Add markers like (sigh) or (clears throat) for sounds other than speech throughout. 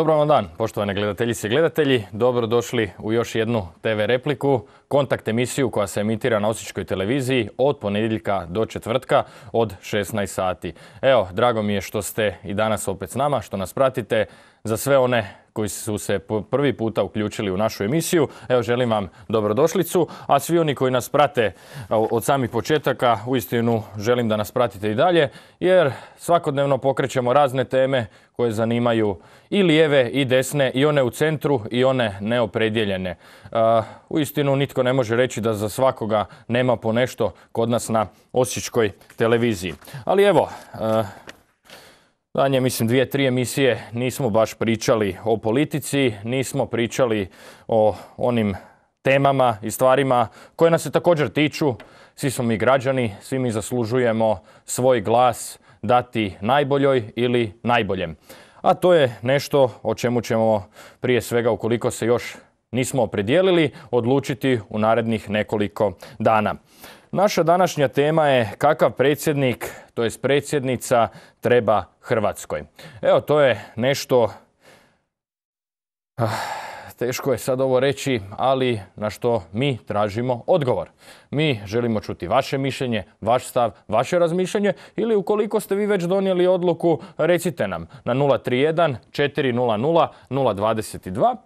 Dobar vam dan, poštovane gledateljice i gledatelji. Dobro došli u još jednu TV repliku, kontakt emisiju koja se emitira na Osječkoj televiziji od ponedjeljka do četvrtka od 16 sati. Evo, drago mi je što ste i danas opet s nama, što nas pratite. Za sve one koji su se prvi puta uključili u našu emisiju. Evo želim vam dobrodošlicu, a svi oni koji nas prate od samih početaka, uistinu želim da nas pratite i dalje, jer svakodnevno pokrećemo razne teme koje zanimaju i lijeve i desne, i one u centru i one neopredjeljene. Uistinu nitko ne može reći da za svakoga nema po nešto kod nas na Osječkoj televiziji. Ali evo, Danje, mislim, dvije, tri emisije nismo baš pričali o politici, nismo pričali o onim temama i stvarima koje nas se također tiču. Svi smo mi građani, svi mi zaslužujemo svoj glas dati najboljoj ili najboljem. A to je nešto o čemu ćemo prije svega, ukoliko se još nismo opredijelili, odlučiti u narednih nekoliko dana. Naša današnja tema je kakav predsjednik, to jest predsjednica, treba Hrvatskoj. Evo, to je nešto... Ah, teško je sad ovo reći, ali na što mi tražimo odgovor. Mi želimo čuti vaše mišljenje, vaš stav, vaše razmišljanje ili ukoliko ste vi već donijeli odluku, recite nam na 031 400 022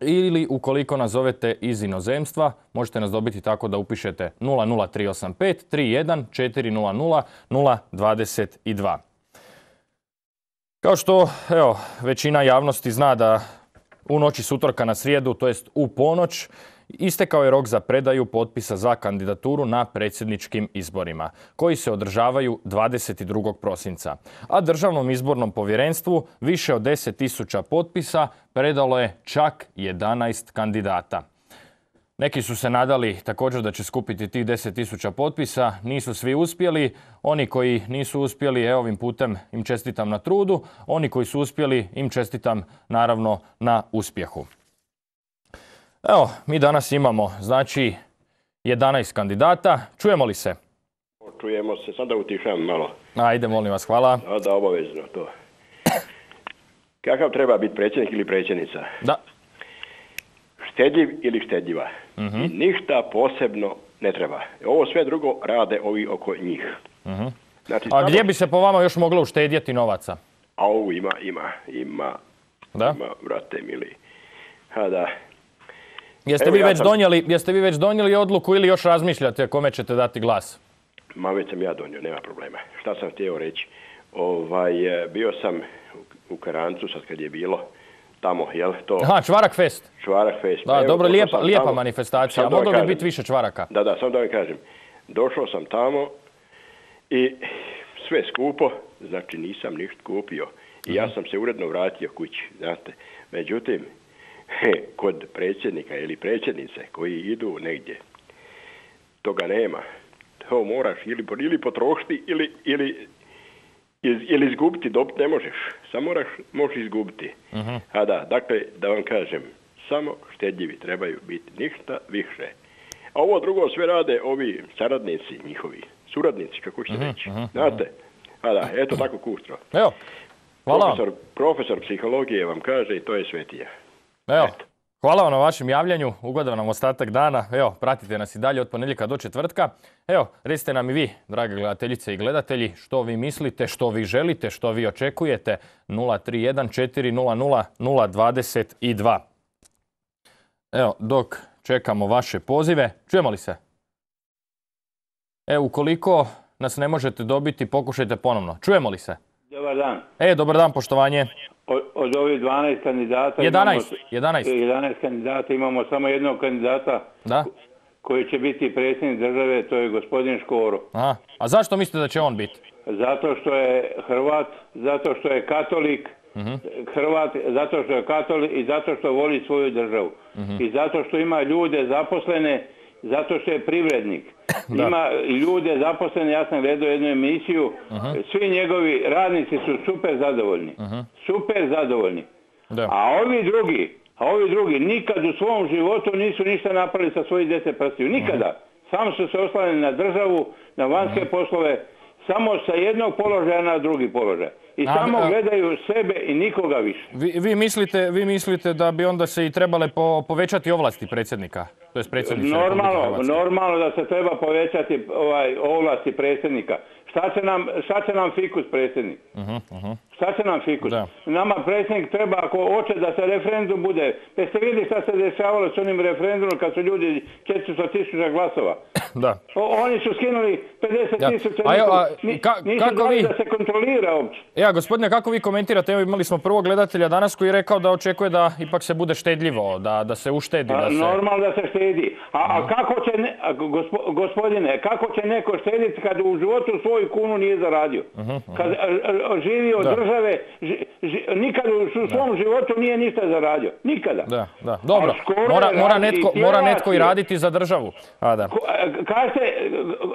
ili ukoliko nazovete iz inozemstva, možete nas dobiti tako da upišete 00385 31 400 022. Kao što evo, većina javnosti zna da u noći sutorka na srijedu, to jest u ponoć, Istekao je rok za predaju potpisa za kandidaturu na predsjedničkim izborima, koji se održavaju 22. prosinca. A Državnom izbornom povjerenstvu više od 10.000 potpisa predalo je čak 11 kandidata. Neki su se nadali također da će skupiti tih 10.000 potpisa, nisu svi uspjeli. Oni koji nisu uspjeli, evo ovim putem im čestitam na trudu. Oni koji su uspjeli, im čestitam naravno na uspjehu. Evo, mi danas imamo, znači, 11 kandidata. Čujemo li se? Čujemo se, sada utišam malo. Ajde, molim vas, hvala. Da, obavezno to. Kakav treba biti predsjednik ili predsjednica? Da. Štedljiv ili štedljiva. Mhm. ništa posebno ne treba. Ovo sve drugo rade ovi oko njih. Mhm. Znači, A gdje bi se po vama još moglo uštedjeti novaca? A ovo ima, ima, ima. Da? Ima, vrate mili. A da, Jeste, vi već donijeli, jeste vi već donijeli odluku ili još razmišljate kome ćete dati glas? Ma već sam ja donio, nema problema. Šta sam htio reći? Ovaj, e, bio sam u Karancu sad kad je bilo tamo, jel to? Aha, Čvarak fest. Čvarak fest. Da, dobro, lijepa, lijepa manifestacija. Moglo bi biti više čvaraka? Da, da, sam da vam kažem. Došao sam tamo i sve skupo, znači nisam ništa kupio. I ja mhm. sam se uredno vratio kući, znate. Međutim, kod predsjednika ili predsjednice koji idu negdje, toga nema. To moraš ili, ili potrošiti ili, ili, ili izgubiti, dobiti ne možeš. Samo moraš, možeš izgubiti. uh A da, dakle, da vam kažem, samo štedljivi trebaju biti, ništa više. A ovo drugo sve rade ovi saradnici njihovi, suradnici, kako ćete uh reći. Znate? A da, eto tako kustro. Evo, hvala profesor, profesor psihologije vam kaže i to je svetija. Evo, hvala vam na vašem javljanju, ugodan nam ostatak dana. Evo, pratite nas i dalje od ponedjeljka do četvrtka. Evo, recite nam i vi, drage gledateljice i gledatelji, što vi mislite, što vi želite, što vi očekujete. 031 400 022. Evo, dok čekamo vaše pozive, čujemo li se? Evo, ukoliko nas ne možete dobiti, pokušajte ponovno. Čujemo li se? Dobar dan. E, dobar dan, poštovanje. Od, ovih 12 kandidata... 11, 11. 11 kandidata imamo samo jednog kandidata da? koji će biti predsjednik države, to je gospodin Škoro. Aha. A zašto mislite da će on biti? Zato što je Hrvat, zato što je katolik, uh Hrvat, zato što je katolik i zato što voli svoju državu. uh I zato što ima ljude zaposlene zato što je privrednik. (laughs) Ima ljude zaposlene, ja sam gledao jednu emisiju, svi njegovi radnici su super zadovoljni. Super zadovoljni. A ovi drugi, a ovi drugi nikad u svom životu nisu ništa napravili sa svojih deset prstiju. Nikada. Samo su se oslali na državu, na vanjske poslove, samo sa jednog položaja na drugi položaj. I A, samo a- gledaju sebe i nikoga više. Vi, vi mislite, vi mislite da bi onda se i trebale po- povećati ovlasti predsjednika? To je predsjednice Republike Normalno, normalno da se treba povećati ovaj, ovlasti predsjednika. Šta će nam, šta će nam fikus predsjednik? Šta će nam fikus? Da. Nama predsjednik treba, ako hoće da se referendum bude, pa ste vidjeli šta se dešavalo s onim referendumom kad su ljudi 400 tisuća glasova. (laughs) Da. O, oni su skinuli 50 Da. tisuća, A a ka- nisu kako vi- da se kontrolira uopće. Ja, gospodine, kako vi komentirate? Evo imali smo prvog gledatelja danas koji je rekao da očekuje da ipak se bude štedljivo, da, da se uštedi, da se... Normalno da se štedi. A, a kako će, ne- a, gospo- gospodine, kako će neko štediti kad u životu svoju kunu nije zaradio? Kad a, a, živi od. Države, ži- ži- nikad u svom životu nije ništa zaradio. Nikada. Da, da. Dobro, mora, netko, i mora tjelaki netko i je. raditi za državu. A, da. Ko- e, Kažete,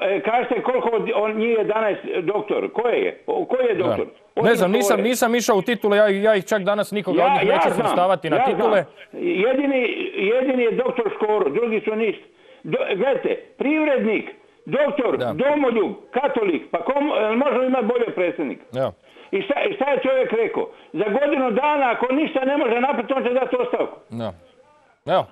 e, kažete koliko on njih 11 doktor? Ko je? O, Koji je Da. doktor? Ne znam, nisam, nisam išao u titule, ja, ja ih čak danas nikoga od njih neću svrstavati na ja titule. Znam. Jedini, jedini je doktor Škoro, drugi su ništa. Do, gledajte, privrednik, doktor, Da. domoljub, katolik, pa kom, možemo imati bolje predsjednika. Evo. I šta, i šta je čovjek rekao? Za godinu dana ako ništa ne može napraviti, on će dati ostavku. Da. Evo.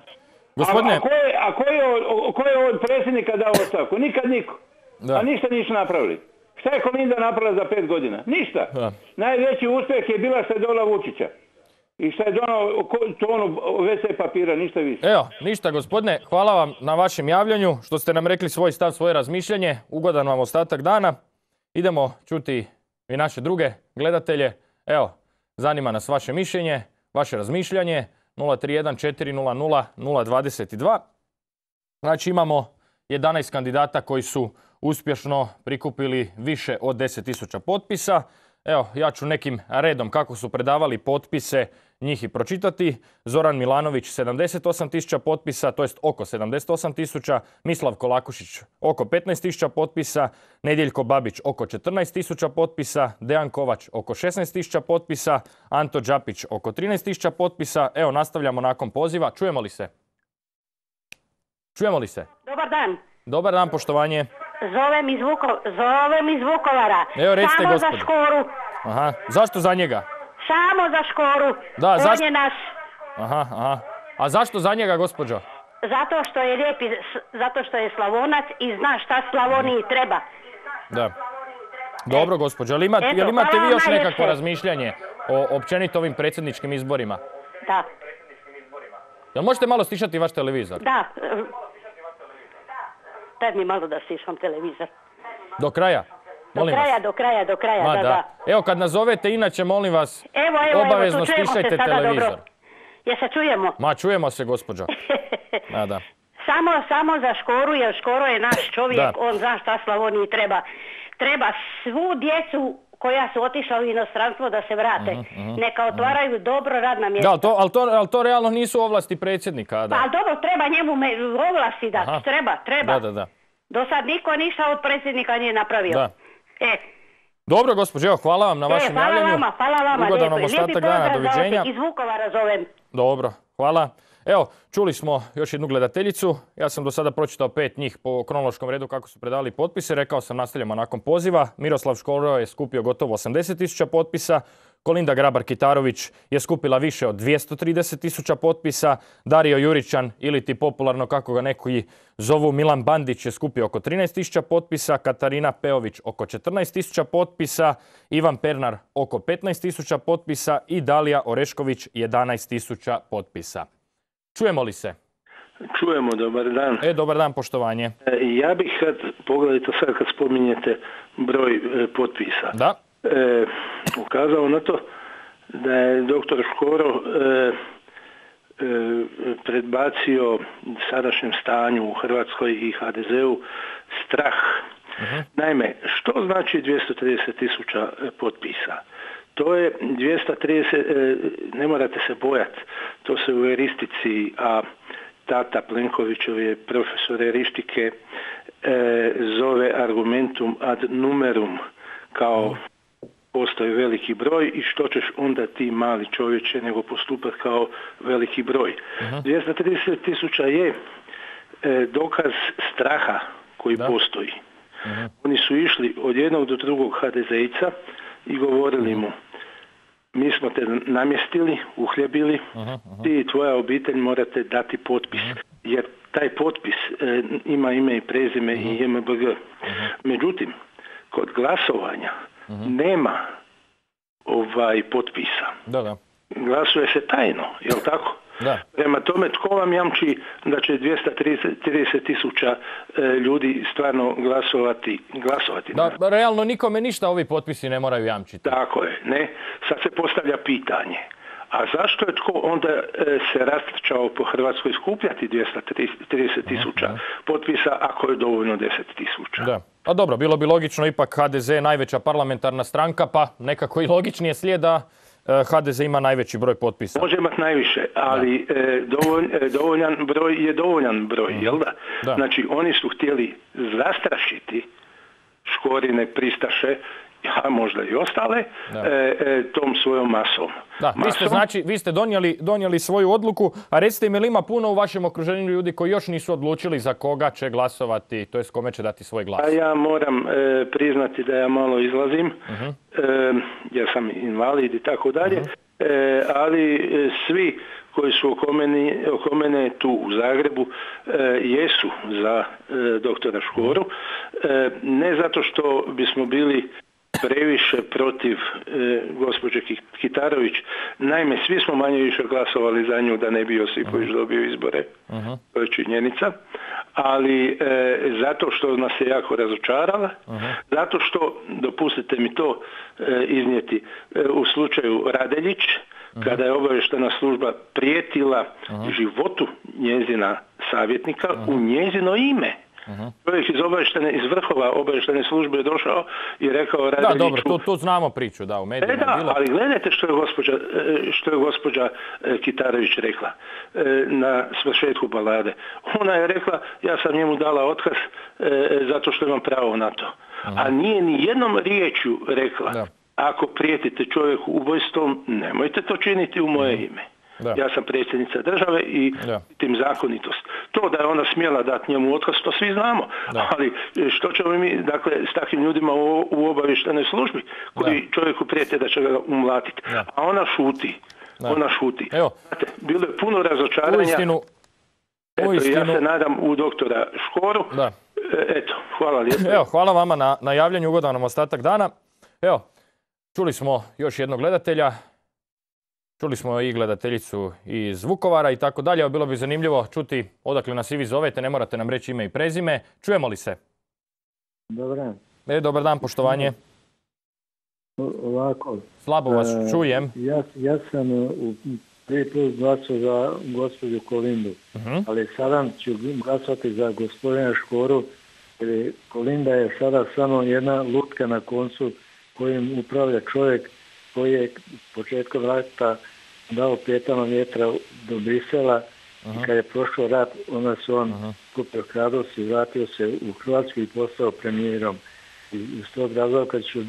Gospodine, A, a, ko je, a ko je od, ko je od predsjednika dao ostavku? Nikad niko. Da. A ništa nisu napravili. Šta je Kolinda napravila za pet godina? Ništa. Da. Najveći uspjeh je bila što je dola Vučića. I što je donao tonu WC papira, ništa više. evo, ništa gospodine, hvala vam na vašem javljanju, što ste nam rekli svoj stav, svoje razmišljanje, ugodan vam ostatak dana. Idemo čuti i naše druge gledatelje. Evo, zanima nas vaše mišljenje, vaše razmišljanje, 031 400 022. Znači imamo 11 kandidata koji su uspješno prikupili više od 10.000 potpisa. Evo, ja ću nekim redom kako su predavali potpise njih i pročitati. Zoran Milanović 78.000 potpisa, to jest oko 78.000. Mislav Kolakušić oko 15.000 potpisa. Nedjeljko Babić oko 14.000 potpisa. Dejan Kovač oko 16.000 potpisa. Anto Đapić oko 13.000 potpisa. Evo, nastavljamo nakon poziva. Čujemo li se? Čujemo li se? Dobar dan. Dobar dan, poštovanje. Zovem iz, Vuko, zovem iz Vukovara. Evo, recite, Samo gospodo. za Škoru. Aha, zašto za njega? Samo za Škoru. Da, On zašto- je naš. Aha, aha. A zašto za njega, gospođo? Zato što je lijep, i s- zato što je Slavonac i zna šta Slavoniji treba. Da. Dobro, gospođo. Jel, ima, Eto, jel imate vi još nekakvo razmišljanje o općenito ovim predsjedničkim izborima? Da, Jel možete malo stišati vaš televizor? da. eh, Daj mi malo da stišam televizor. Do kraja? Do Molim kraja, vas. do kraja, do kraja, Ma da, da. da. Evo kad nazovete, inače molim vas, Evo, evo, obavezno evo, stišajte televizor. dobro. Ja se čujemo. Ma čujemo se, gospođo. (laughs) Da, da. Samo, samo za Škoru, jer Škoro je naš čovjek, Da. on zna šta Slavoniji treba. Treba svu djecu koja su otišla u inostranstvo da se vrate. Neka otvaraju dobro radna Da, mjesta. ali to, ali to, ali to realno nisu ovlasti predsjednika. Pa Da, dobro, treba njemu me- ovlasti da, Aha. treba, treba. da, da. da. Do sad niko ništa od predsjednika nije napravio. Da. E, Dobro, gospođo, evo, hvala vam na e, vašem hvala javljanju. vama, hvala vama. Ugodan vam ostatak dana, doviđenja. Iz Vukovara zovem. Dobro, hvala. Evo, čuli smo još jednu gledateljicu. Ja sam do sada pročitao pet njih po kronološkom redu kako su predali potpise. Rekao sam nastavljamo nakon poziva. Miroslav Škoro je skupio gotovo 80.000 potpisa. Kolinda Grabar-Kitarović je skupila više od 230.000 potpisa. Dario Jurićan, ili ti popularno kako ga neki zovu Milan Bandić je skupio oko 13.000 potpisa. Katarina Peović oko 14.000 potpisa. Ivan Pernar oko 15.000 potpisa i Dalija Orešković 11.000 potpisa. Čujemo li se? Čujemo, dobar dan. E, dobar dan, poštovanje. E, Ja bih kad, pogledajte sad kad spominjete broj e, potpisa, Da, e, ukazao na to da je doktor Škoro e, e, predbacio sadašnjem stanju u Hrvatskoj i HDZ-u strah. Naime, što znači 230 tisuća e, potpisa? To je 230, e, ne morate se bojati, to se u eristici, a tata Plenkovićov je profesor eristike, zove argumentum ad numerum, kao postoji veliki broj i što ćeš onda ti mali čovječe nego postupati kao veliki broj. 230 tisuća je e, dokaz straha koji Da. postoji. Oni su išli od jednog do drugog HDZ-ica i govorili mu mi smo te namjestili, uhljebili, ti i tvoja obitelj morate dati potpis, jer taj potpis e, ima ime i prezime i JMBG. Međutim, kod glasovanja nema ovaj potpisa. Da, da. Glasuje se tajno, jel tako? Da. Prema tome, tko vam jamči da će 230 tisuća e, ljudi stvarno glasovati, glasovati? Da, realno nikome ništa ovi potpisi ne moraju jamčiti. Tako je, ne. Sad se postavlja pitanje. A zašto je tko onda e, se rastrčao po Hrvatskoj skupljati 230 tisuća potpisa ako je dovoljno 10 tisuća? Da. A dobro, bilo bi logično ipak HDZ je najveća parlamentarna stranka, pa nekako i logičnije slijeda E, HDZ ima najveći broj potpisa. Može imati najviše, ali e, e, dovoljan broj je dovoljan broj, mm. jel da? da? Znači oni su htjeli zastrašiti škorine, pristaše (laughs) a možda i ostale, e, e, tom svojom masom. Da, vi ste, znači, vi ste donijeli, donijeli svoju odluku, a recite mi li ima puno u vašem okruženju ljudi koji još nisu odlučili za koga će glasovati, to jest kome će dati svoj glas? A ja moram e, priznati da ja malo izlazim, uh jer sam invalid i tako dalje, mhm. ali svi koji su oko mene, oko mene tu u Zagrebu jesu za doktora Škoru. ne zato što bismo bili previše protiv e, gospođe Kitarović. Naime, svi smo manje više glasovali za nju da ne bi Josipović mhm. dobio izbore. uh To je činjenica. Ali e, zato što nas je jako razočarala, mhm. zato što, dopustite mi to e, iznijeti, e, u slučaju Radeljić, kada je obavještena služba prijetila životu njezina savjetnika u njezino ime. Uh-huh. Čovjek iz obavještene, iz vrhova obavještene službe je došao i rekao Da, dobro, tu, tu znamo priču, da, u medijima e, da, bilo. ali gledajte što je gospođa, e, što je gospođa e, Kitarović rekla e, na svršetku balade. Ona je rekla, ja sam njemu dala otkaz zato što imam pravo na to. A nije ni jednom riječju rekla, da. ako prijetite čovjeku ubojstvom, nemojte to činiti u moje ime. Ja sam predsjednica države i tim zakonitost. To da je ona smjela dati njemu otkaz, to svi znamo. Ali e, što ćemo mi, dakle, s takvim ljudima u, u obavještenoj službi koji čovjeku prijete da će ga umlatiti. A ona šuti. Ona šuti. Evo. Znate, bilo je puno razočaranja. Uistinu, Eto, ja se nadam u doktora Škoru. Da. E, eto, hvala lijepo. Evo, hvala vama na, na javljanju, ugodan nam ostatak dana. Evo, čuli smo još jednog gledatelja. Čuli smo i gledateljicu iz Vukovara i tako dalje. Bilo bi zanimljivo čuti odakle nas i vi zovete. Ne morate nam reći ime i prezime. Čujemo li se? Dobar dan. E, dobar dan, poštovanje. Ovako. Slabo vas e, čujem. Ja, ja sam u prvi put glasao za gospođu Kolindu, uh ali sada ću glasati za gospodina Škoru, jer Kolinda je sada samo jedna lutka na koncu kojim upravlja čovjek koji je početkom rata dao petama vjetra do Brisela i kad je prošao rat onda se on kupio i vratio se u Hrvatsku i postao premijerom. I iz tog razloga kad ću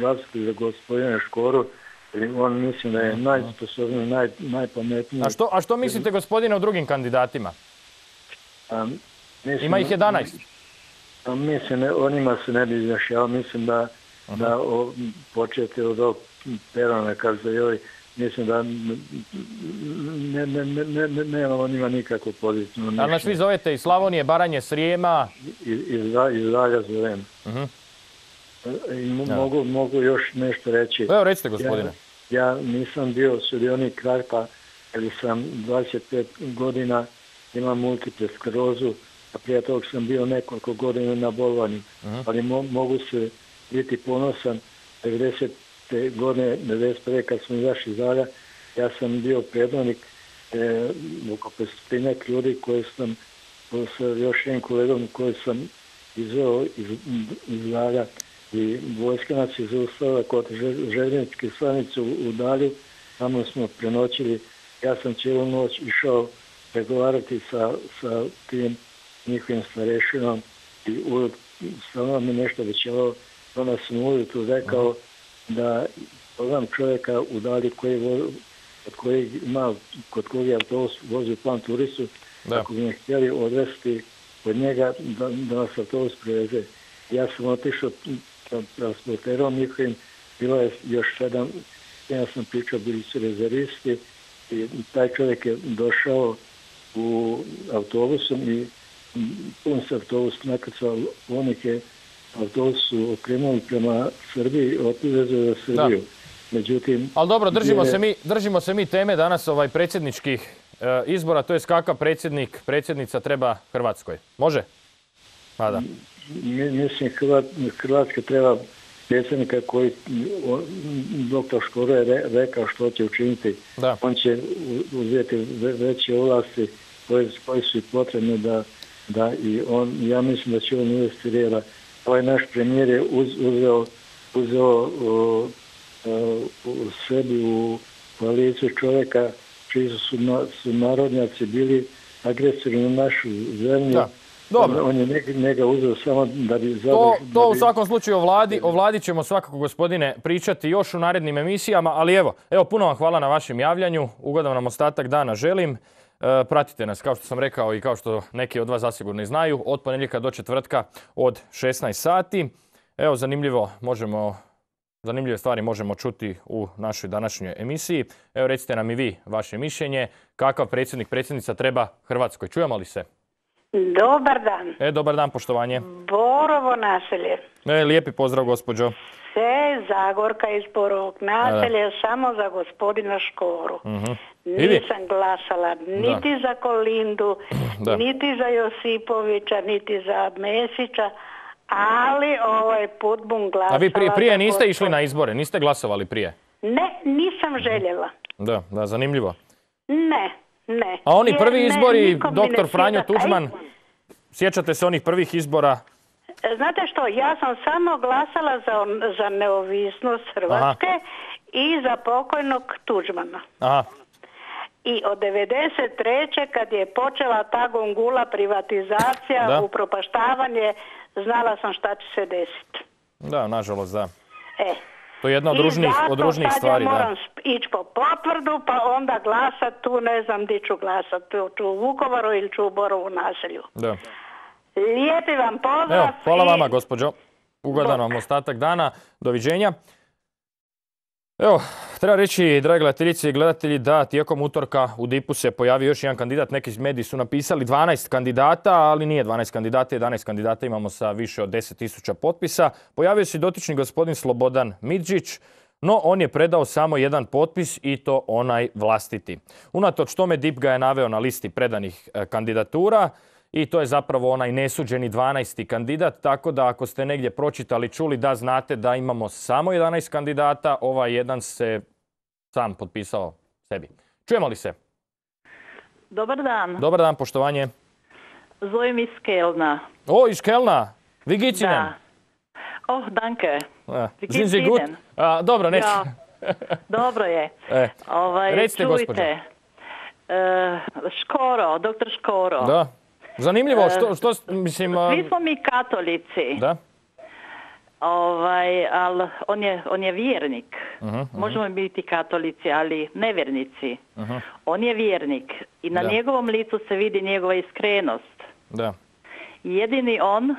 glasati za gospodina Škoru, on mislim da je najsposobniji, naj, najpametniji. A što, a što mislite gospodine o drugim kandidatima? A, mislim, Ima ih 11. A, mislim, onima se ne bi izjašnjavao, mislim da, da o, početi od ovog Perona joj mislim da ne, ne, ne, ne, nemamo njima nikakvu pozitivnu Ali nas vi zovete iz Slavonije, Baranje, Srijema? Iz, iz, iz Zalja zovem. Uh-huh. I mogu, mogu još nešto reći. Evo recite gospodine. Ja, ja nisam bio sudionik rata, ali sam 25 godina imam multiple sklerozu, a prije toga sam bio nekoliko godina na bolovanju. Uh-huh. Ali mo, mogu se biti ponosan 90 te godine, 91. kad smo izašli iz ja sam bio predvodnik e, oko ljudi koje sam sa još jednim kolegom koji sam izveo iz, iz i vojska nas je zaustavila kod željezničke stanice u, u Dalju, tamo smo prenoćili, ja sam cijelu noć išao pregovarati sa, sa tim njihovim starešinom i uvijek stvarno mi nešto većalo, onda sam ujutru rekao da program čovjeka u dali koji kod kojeg ima, kod kojeg je autobus vozi plan turistu, ako bi me htjeli odvesti od njega da, da nas autobus preveze. Ja sam otišao transporterom njihovim, bilo je još sedam, ja sam pričao, bili su rezervisti i taj čovjek je došao u autobusom i pun se autobus nakrcao, onih je autobus su okrenuli prema Srbiji, otivezu za Srbiju. Međutim... Ali dobro, držimo, se mi, držimo se mi teme danas ovaj predsjedničkih e, izbora, to je kakav predsjednik, predsjednica treba Hrvatskoj. Može? Pa da. Mislim, Hrvatska treba predsjednika koji doktor Škoro je rekao što će učiniti. Da. On će uzeti veće ovlasti koje, koje su potrebne da, da i on, ja mislim da će on investirati. Ovaj naš premijer je uzeo, uzeo u sebi u koaliciju čovjeka čiji su, su narodnjaci bili agresivni na našu zemlju. Da. Dobro. On, je njega uzeo samo da bi To, to u svakom slučaju o vladi, o vladi ćemo svakako gospodine pričati još u narednim emisijama, ali evo, evo puno vam hvala na vašem javljanju, ugodan nam ostatak dana želim. E, pratite nas, kao što sam rekao i kao što neki od vas zasigurno i znaju, od ponedjeljka do četvrtka od 16 sati. Evo, zanimljivo, možemo Zanimljive stvari možemo čuti u našoj današnjoj emisiji. Evo recite nam i vi vaše mišljenje. Kakav predsjednik, predsjednica treba Hrvatskoj? Čujemo li se? Dobar dan. E, dobar dan, poštovanje. Borovo naselje. E, lijepi pozdrav, gospođo. Sve Zagorka iz Borovog naselja, samo za gospodina Škoru. uh Nisam glasala niti za Kolindu, (clears throat) niti za Josipovića, niti za Mesića, ali ovaj put bum glasala... A vi prije, prije niste išli na izbore, niste glasovali prije? Ne, nisam željela. Da, da, zanimljivo. Ne, ne. A oni prvi izbori, doktor Franjo Tuđman, sjećate se onih prvih izbora? E, znate što, ja sam samo glasala za, za neovisnost Hrvatske i za pokojnog Tuđmana. Aha. I od 93. kad je počela ta gongula privatizacija, da. upropaštavanje, znala sam šta će se desiti. Da, nažalost, da. E. To je jedna od ružnih, od ružnih stvari. Ja moram ići po potvrdu, pa onda glasat tu, ne znam di ću glasat, tu, u Vukovaru ili ću u Borovu naselju. Da. Lijepi vam pozdrav. Evo, hvala vama, gospođo. Ugodan vam ostatak dana. Doviđenja. Evo, treba reći, dragi gledateljice i gledatelji, da tijekom utorka u DIP-u se pojavio još jedan kandidat. Neki mediji su napisali 12 kandidata, ali nije 12 kandidata, 11 kandidata imamo sa više od 10.000 potpisa. Pojavio se dotični gospodin Slobodan Midžić, no on je predao samo jedan potpis i to onaj vlastiti. Unatoč tome DIP ga je naveo na listi predanih e, kandidatura i to je zapravo onaj nesuđeni 12. kandidat, tako da ako ste negdje pročitali, čuli da znate da imamo samo 11 kandidata, ovaj jedan se sam potpisao sebi. Čujemo li se? Dobar dan. Dobar dan, poštovanje. Zovem iz Kelna. O, iz Kelna? Da. Oh, danke. Sind Sie gut? A, dobro, neće. (laughs) dobro je. E. Ovaj, Recite, čujte, e, Škoro, doktor Škoro. Da. Zanimljivo, što, što mislim... Svi smo mi katolici. Da. Ovaj, ali on je, on je vjernik. Uh Možemo biti katolici, ali nevjernici. uh On je vjernik i na njegovom licu se vidi njegova iskrenost. Da. Jedini on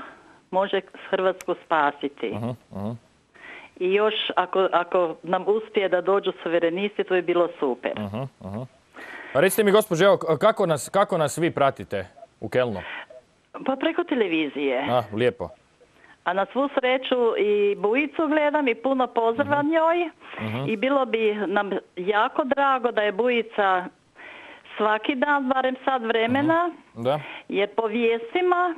može Hrvatsku spasiti. I još ako, ako nam uspije da dođu suverenisti, to je bilo super. uh A recite mi, gospođo, kako nas, kako nas vi pratite u Kelnu? Pa preko televizije. A, lijepo. A na svu sreću i Bujicu gledam i puno pozdrava uh njoj. I bilo bi nam jako drago da je Bujica svaki dan, barem sad vremena. Da. Jer po vijestima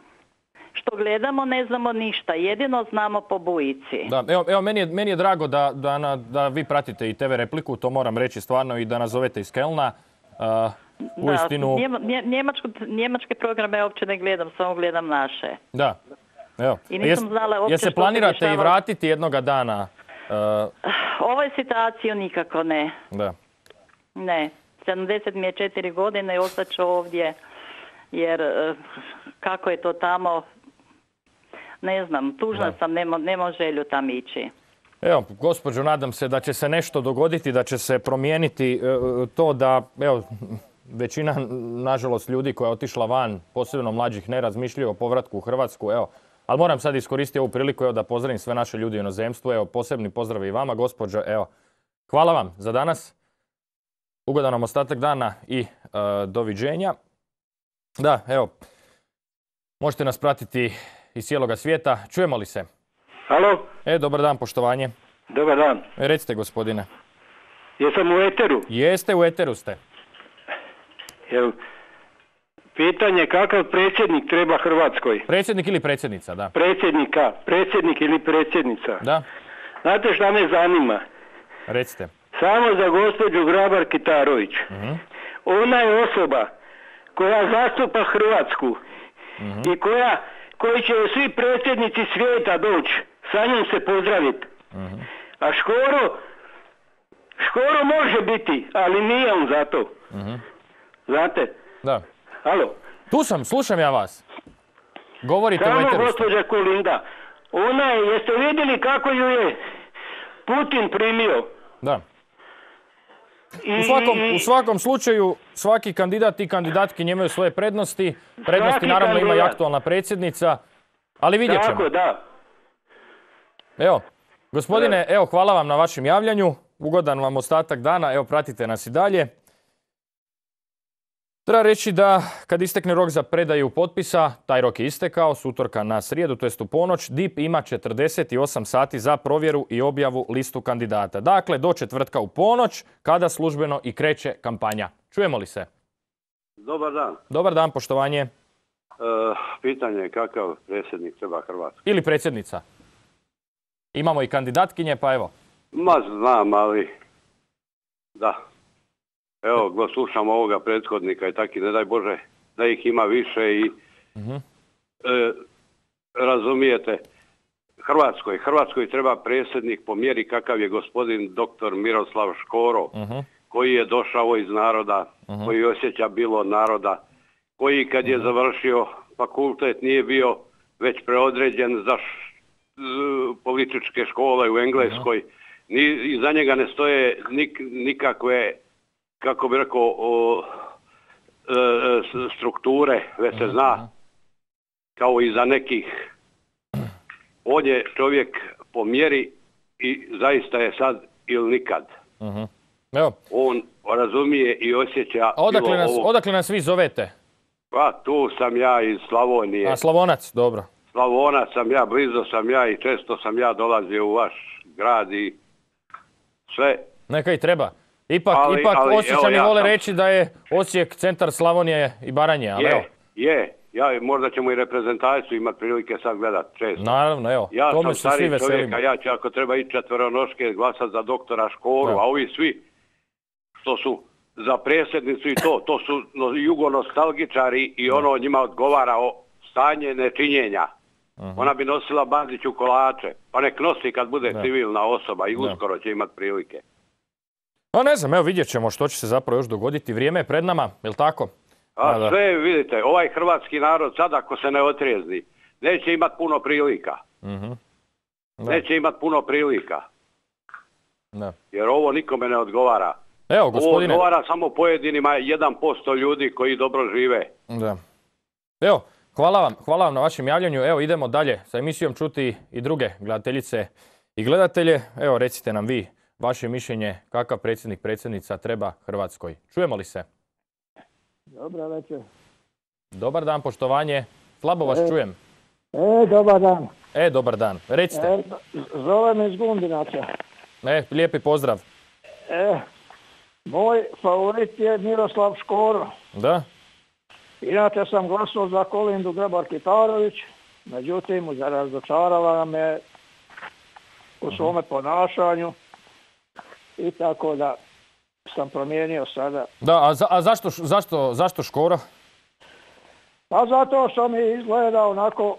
što gledamo ne znamo ništa. Jedino znamo po bujici. Da, evo, evo meni, je, meni je drago da, da, na, da vi pratite i TV repliku, to moram reći stvarno i da nazovete iz Kelna. Uh, uistinu... njemačke programe uopće ne gledam, samo gledam naše. Da, evo. I nisam znala uopće se planirate i vratiti jednoga dana? Uh... Ovoj situaciju nikako ne. Da. Ne. 70 mi je četiri godine i ostaću ovdje. Jer uh, kako je to tamo, ne znam, tužna sam, nema, želju tam ići. Evo, gospođo, nadam se da će se nešto dogoditi, da će se promijeniti uh, to da, evo, većina, nažalost, ljudi koja je otišla van, posebno mlađih, ne razmišljaju o povratku u Hrvatsku. Evo, Ali moram sad iskoristiti ovu priliku evo, da pozdravim sve naše ljudi u inozemstvu. Evo, posebni pozdrav i vama, gospođo. Evo, hvala vam za danas. Ugodan nam ostatak dana i e, doviđenja. Da, evo, možete nas pratiti iz cijeloga svijeta. Čujemo li se? Halo? E, dobar dan, poštovanje. Dobar dan. E, recite, gospodine. Jesam u Eteru. Jeste, u Eteru ste. Jel, pitanje kakav predsjednik treba Hrvatskoj? Predsjednik ili predsjednica, da. Predsjednika, predsjednik ili predsjednica. Da, Znate šta me zanima? recite. Samo za gospođu Grabar Kitarović. Ona je osoba koja zastupa Hrvatsku i koja, koji će svi predsjednici svijeta doći sa njom se pozdraviti. A Škoro, Škoro može biti, ali nije on za to. Znate? Da. Alo? Tu sam, slušam ja vas. Govorite Samo ste. gospođa Kolinda. Ona je, jeste vidjeli kako ju je Putin primio? Da. I, U svakom, i- u svakom slučaju, svaki kandidat i kandidatkinje imaju svoje prednosti. Prednosti Svaki naravno ima i kandidat. aktualna predsjednica. Ali vidjet ćemo. Tako, da. Evo, gospodine, evo, hvala vam na vašem javljanju. Ugodan vam ostatak dana. Evo, pratite nas i dalje. Treba reći da kad istekne rok za predaju potpisa, taj rok je istekao s utorka na srijedu, to jest u ponoć, DIP ima 48 sati za provjeru i objavu listu kandidata. Dakle, do četvrtka u ponoć, kada službeno i kreće kampanja. Čujemo li se? Dobar dan. Dobar dan, poštovanje. E, pitanje je kakav predsjednik treba Hrvatskoj. Ili predsjednica. Imamo i kandidatkinje, pa evo. Ma znam, ali da. Evo, go slušam ovoga prethodnika i taki, ne daj Bože, da ih ima više i Mhm. e, razumijete, Hrvatskoj, Hrvatskoj treba predsjednik po mjeri kakav je gospodin doktor Miroslav Škoro, Mhm. koji je došao iz naroda, koji osjeća bilo naroda, koji kad je završio fakultet nije bio već preodređen za š- z- političke škole u Engleskoj. Ni, iza njega ne stoje nik- nikakve, kako bi rekao, o, e, strukture, već se zna, kao i za nekih. On je čovjek po mjeri i zaista je sad ili nikad. Mhm. Evo, On razumije i osjeća a odakle nas, ovo. odakle nas vi zovete? Pa tu sam ja iz Slavonije. A, Slavonac, dobro. Slavona sam ja, blizu sam ja i često sam ja dolazio u vaš grad i sve. Neka i treba. Ipak, Ali- ipak ali, Osječani evo, ja vole sam- reći da je Osijek centar Slavonije i Baranje, ali evo, Je, je. Ja, možda ćemo i reprezentaciju imati prilike sad gledat često. naravno, evo, Ja tome sam se svi veselimo. ja ću ako treba i četveronoške glasat za doktora Škoru, Da. a ovi svi što su za predsjednicu i to, to su no, jugonostalgičari i ono njima odgovara o stanje nečinjenja. Ona bi nosila Bandiću kolače, pa nek nosi kad bude Da. civilna osoba i uskoro će imati prilike. Pa ne znam, evo vidjet ćemo što će se zapravo još dogoditi. Vrijeme je pred nama, jel tako? A Da, sve vidite, ovaj hrvatski narod sad ako se ne otrijezni, neće imati puno prilika. Da, Neće imati puno prilika, da. jer ovo nikome ne odgovara. Evo, Ovo gospodine, odgovara samo pojedinima 1% ljudi koji dobro žive. da. Evo, hvala vam, hvala vam na vašem javljanju. Evo, idemo dalje sa emisijom čuti i druge gledateljice i gledatelje. Evo, recite nam vi vaše mišljenje kakav predsjednik, predsjednica treba Hrvatskoj. Čujemo li se? Dobra večer. Dobar dan, poštovanje. Slabo vas čujem. E, dobar dan. E, dobar dan. Recite. E, zovem iz Gundinaca. E, lijepi pozdrav. E, moj favorit je Miroslav Škoro. Da? Inače sam glasao za Kolindu Grabar Kitarović, međutim, razočarala me u svome ponašanju i tako da sam promijenio sada. Da, a, za- a zašto, zašto, zašto Škoro? Pa zato što mi izgleda onako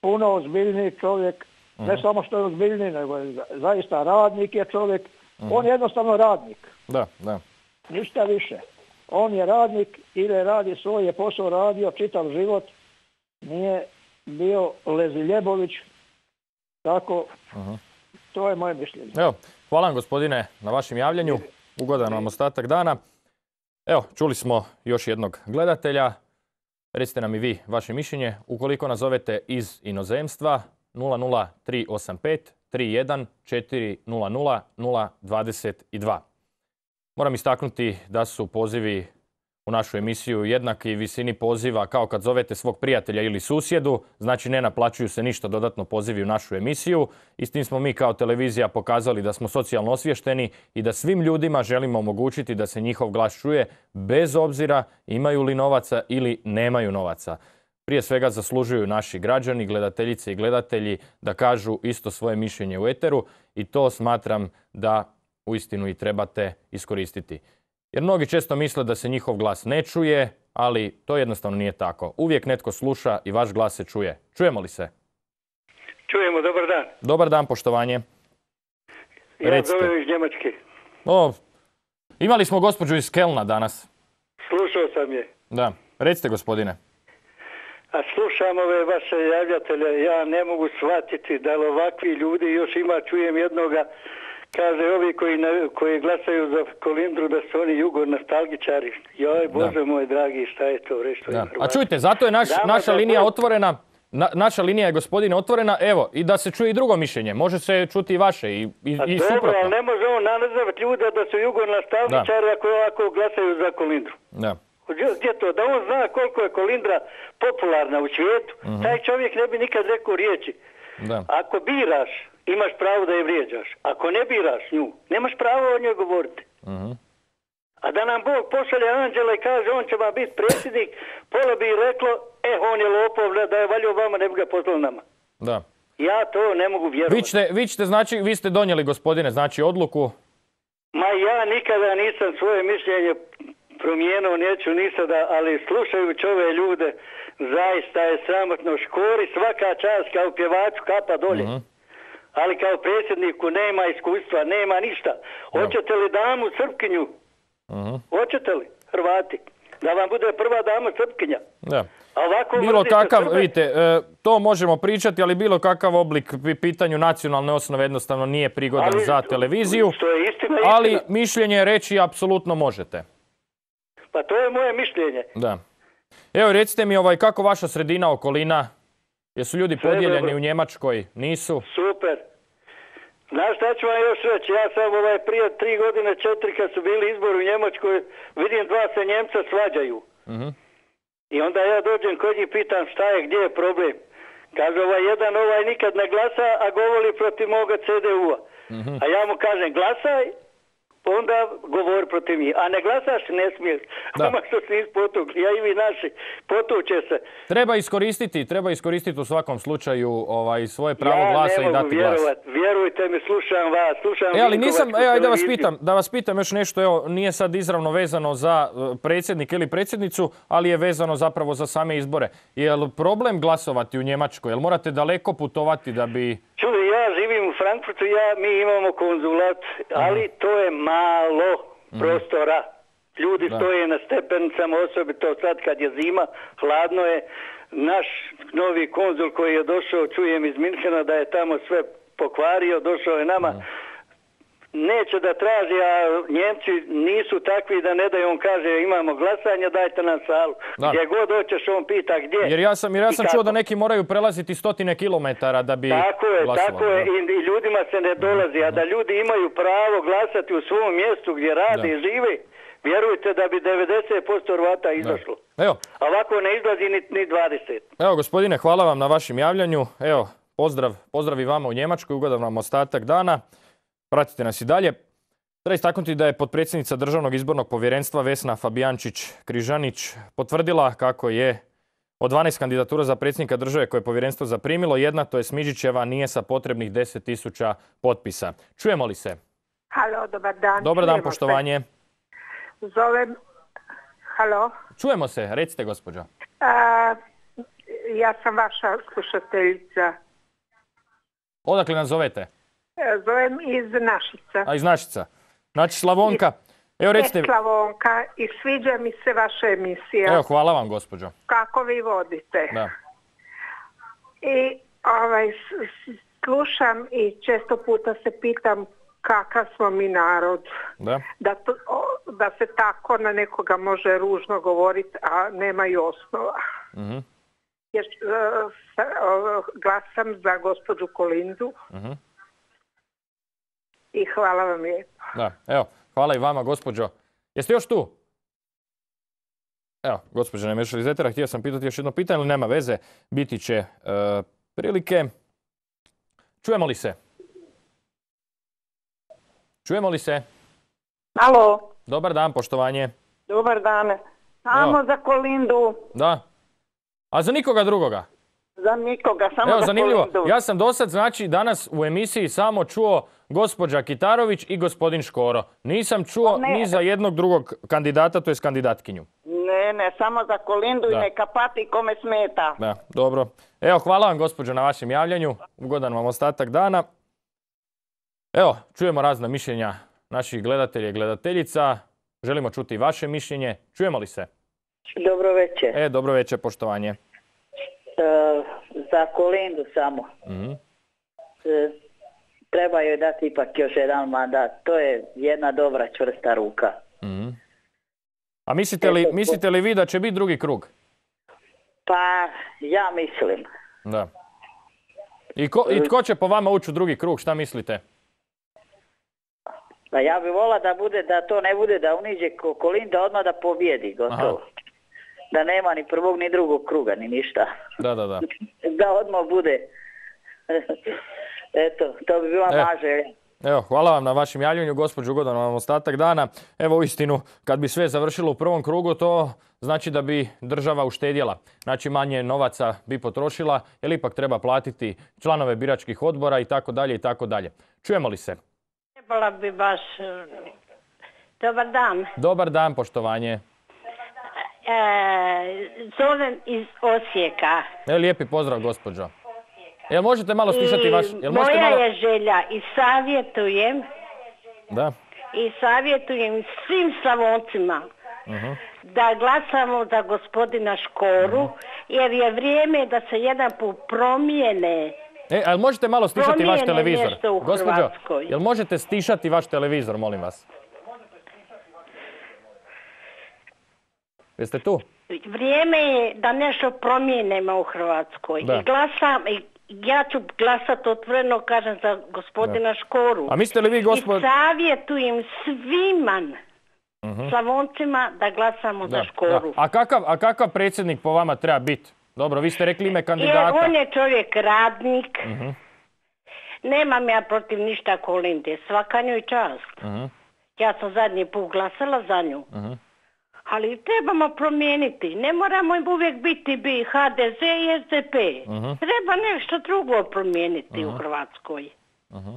puno ozbiljniji čovjek, ne samo što je ozbiljniji, nego je za- zaista radnik je čovjek. On je jednostavno radnik, Da, da. ništa više. On je radnik ili radi svoj je posao radio čitav život, nije bio Leziljebović, tako to je moje mišljenje. Evo, hvala vam gospodine na vašem javljanju. Ugodan vam ostatak dana. Evo, čuli smo još jednog gledatelja. Recite nam i vi vaše mišljenje. Ukoliko nazovete iz inozemstva 00385 31 400 022. Moram istaknuti da su pozivi u našu emisiju jednaki visini poziva kao kad zovete svog prijatelja ili susjedu, znači ne naplaćuju se ništa dodatno pozivi u našu emisiju i s tim smo mi kao televizija pokazali da smo socijalno osvješteni i da svim ljudima želimo omogućiti da se njihov glas čuje bez obzira imaju li novaca ili nemaju novaca. Prije svega zaslužuju naši građani, gledateljice i gledatelji da kažu isto svoje mišljenje u eteru i to smatram da uistinu i trebate iskoristiti. Jer mnogi često misle da se njihov glas ne čuje, ali to jednostavno nije tako. Uvijek netko sluša i vaš glas se čuje. Čujemo li se? Čujemo, dobar dan. Dobar dan, poštovanje. Ja zovem iz Njemačke. O, imali smo gospođu iz Kelna danas. Slušao sam je. Da, recite gospodine. A slušam ove vaše javljatelje, ja ne mogu shvatiti da li ovakvi ljudi, još ima, čujem jednoga, Kaže, ovi koji, koji glasaju za Kolindru da su oni jugo nostalgičari. Joj, Bože moj dragi, šta je to reći? A čujte, zato je naš, naša linija otvorena. naša linija je gospodine otvorena, evo, i da se čuje i drugo mišljenje. Može se čuti i vaše i, i, A i dobro, ali ne može on nazvati ljude da su jugo nostalgičari ako ovako glasaju za Kolindru. Da. Gdje to? Da on zna koliko je Kolindra popularna u svijetu, mhm. taj čovjek ne bi nikad rekao riječi. Da. Ako biraš imaš pravo da je vrijeđaš. Ako ne biraš nju, nemaš pravo o njoj govoriti. uh A da nam Bog pošalje anđela i kaže on će vam biti predsjednik, pola bi reklo, e, on je lopov, da je valio vama, ne bi ga poslao nama. Da. Ja to ne mogu vjerovati. Vi ćete, vi ćete, znači, vi ste donijeli, gospodine, znači odluku? Ma ja nikada nisam svoje mišljenje promijenio, neću nisada, ali slušajući ove ljude, zaista je sramotno. Škori svaka čast kao pjevaču kapa dolje. uh ali kao predsjedniku nema iskustva, nema ništa. Hoćete li damu Srpkinju? uh Hoćete li Hrvati? Da vam bude prva dama Srpkinja? Da. Ovako bilo kakav, vidite, e, to možemo pričati, ali bilo kakav oblik pitanju nacionalne osnove jednostavno nije prigodan za televiziju. Što je istina, Ali mišljenje reći apsolutno možete. Pa to je moje mišljenje. Da. Evo recite mi ovaj, kako vaša sredina, okolina, Jesu ljudi podijeljeni u Njemačkoj? Nisu? Super. Znaš šta ću vam još reći? Ja sam ovaj prije tri godine, četiri kad su bili izbori u Njemačkoj, vidim dva se Njemca svađaju. uh I onda ja dođem kod njih pitam šta je, gdje je problem. Kaže ovaj jedan ovaj nikad ne glasa, a govori protiv moga CDU-a. Mhm. A ja mu kažem glasaj, onda govori protiv njih. A ne glasaš, ne smiješ. Da. što se nis potukli, ja i vi naši, potuče se. Treba iskoristiti, treba iskoristiti u svakom slučaju ovaj, svoje pravo glasa i dati vjerovat. glas. Vjerujte mi, slušam vas, slušam e, ali nisam, e, da vas pitam, da vas pitam još nešto, evo, nije sad izravno vezano za e, predsjednik ili predsjednicu, ali je vezano zapravo za same izbore. Je li problem glasovati u Njemačkoj? Jel morate daleko putovati da bi... Čuli, ja živim u Frankfurtu, ja, mi imamo konzulat, ali to je malo mhm. prostora. Ljudi stoje na stepenicama, osobito sad kad je zima, hladno je. Naš novi konzul koji je došao, čujem iz Minhena da je tamo sve pokvario, došao je nama. Neće da traži, a Njemci nisu takvi da ne daju, on kaže imamo glasanje, dajte nam salu. Gdje god hoćeš, on pita gdje. Jer ja sam, jer ja sam čuo da neki moraju prelaziti stotine kilometara da bi Tako je, tako je, I, ljudima se ne dolazi, a da ljudi imaju pravo glasati u svom mjestu gdje rade i žive, vjerujte da bi 90% Hrvata izašlo. Evo. A ovako ne izlazi ni, ni 20. Evo, gospodine, hvala vam na vašem javljanju. Evo, pozdrav, pozdrav i vama u Njemačkoj, ugodan vam ostatak dana. Pratite nas i dalje. Treba istaknuti da je potpredsjednica Državnog izbornog povjerenstva Vesna Fabijančić-Križanić potvrdila kako je od 12 kandidatura za predsjednika države koje je povjerenstvo zaprimilo, jedna, to je Smiđićeva, nije sa potrebnih 10.000 potpisa. Čujemo li se? Halo, dobar dan. Dobar dan, poštovanje. Zovem... Halo? Čujemo se, recite gospođo. ja sam vaša slušateljica. Odakle nas zovete? E, zovem iz Našica. A iz Našica. Znači Slavonka. Evo recite... Slavonka i sviđa mi se vaša emisija. Evo, hvala vam gospođo. Kako vi vodite. Da. I ovaj, slušam i često puta se pitam kakav smo mi narod. Da. Da, da se tako na nekoga može ružno govoriti, a nemaju osnova. Mhm. Jer e, glasam za gospođu Kolindu. Mhm. I hvala vam lijepo. Da, evo, hvala i vama gospođo. Jeste još tu? Evo, gospođa Nemešar iz Etera, htio sam pitati još jedno pitanje, ali nema veze, biti će e, prilike. Čujemo li se? Čujemo li se? Alo. Dobar dan, poštovanje. Dobar dan. Samo za Kolindu. Da. A za nikoga drugoga? Za nikoga, samo Evo, za zanimljivo. Ja sam do sad, znači, danas u emisiji samo čuo gospođa Kitarović i gospodin Škoro. Nisam čuo Ne. ni za jednog drugog kandidata, to je kandidatkinju. Ne, ne, samo za Kolindu Da. i neka pati kome smeta. Da, dobro. Evo, hvala vam gospođo na vašem javljanju. Ugodan vam ostatak dana. Evo, čujemo razna mišljenja naših gledatelja i gledateljica. Želimo čuti i vaše mišljenje. Čujemo li se? Dobro večer. E, dobro večer, poštovanje. E, za Kolindu samo. E, treba joj dati ipak još jedan mandat. To je jedna dobra čvrsta ruka. Mhm. A mislite li, mislite li vi da će biti drugi krug? Pa, ja mislim. Da. I, ko, I tko će po vama ući u drugi krug, šta mislite? Pa ja bi volila da bude, da to ne bude da uniđe Ko- Kolinda odmah da pobjedi, gotovo. Da nema ni prvog ni drugog kruga, ni ništa. Da, da, da. (laughs) da odmah bude. (laughs) Eto, to bi bila E. moja želja. Evo, hvala vam na vašem javljanju, gospođo, ugodan vam ostatak dana. Evo, uistinu, kad bi sve završilo u prvom krugu, to znači da bi država uštedjela. Znači, manje novaca bi potrošila, jer ipak treba platiti članove biračkih odbora i tako dalje i tako dalje. Čujemo li se? Trebala bi baš... e, Dobar dan. Dobar dan, poštovanje. E, zovem iz Osijeka. E, lijepi pozdrav, gospođo. Jel možete malo stišati vaš... Jel možete moja malo... je želja i savjetujem Da. i savjetujem svim Slavoncima Mhm. da glasamo za gospodina Škoru jer je vrijeme da se jedan put promijene E, jel možete malo stišati vaš televizor? Gospođo, jel možete stišati vaš televizor, molim vas? Jeste tu? Vrijeme je da nešto promijenimo u Hrvatskoj. Da. I glasam, i ja ću glasati otvoreno, kažem, za gospodina Škoru. A mislite li vi, gospod- I savjetujem svima Mhm. Slavoncima da glasamo za Da, Škoru. da. A, kakav, a kakav predsjednik po vama treba biti? Dobro, vi ste rekli ime Jer kandidata. on je čovjek radnik. Mhm, Nemam ja protiv ništa Kolinde. Svaka njoj čast. mhm, Ja sam zadnji put glasala za nju. Ali trebamo promijeniti. Ne moramo im uvijek biti bi HDZ i SDP. Mhm. Treba nešto drugo promijeniti u Mhm. Hrvatskoj. Mhm.